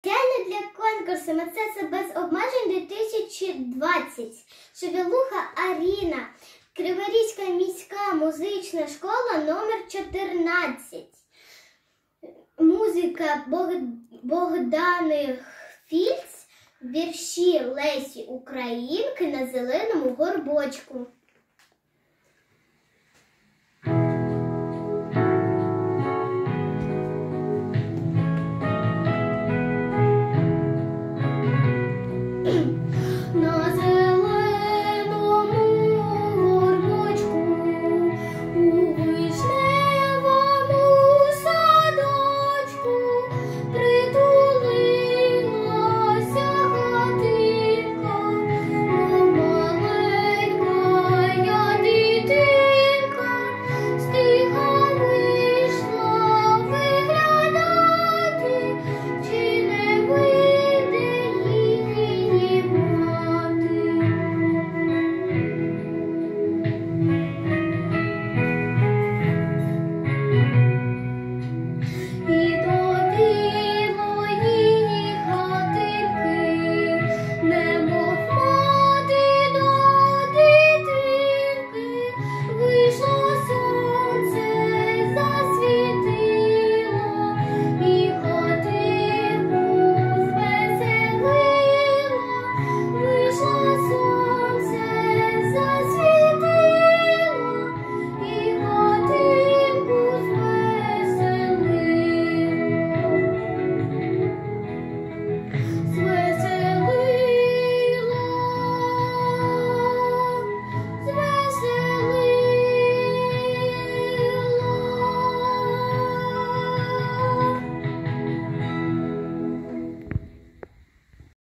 Спеціально для конкурсу «Мистецтво без обмежень 2020. Шевелуха Аріна. Криворізька міська музична школа номер 14. Музика Богдани Фільц. Вірші Лесі Українки на зеленому горбочку.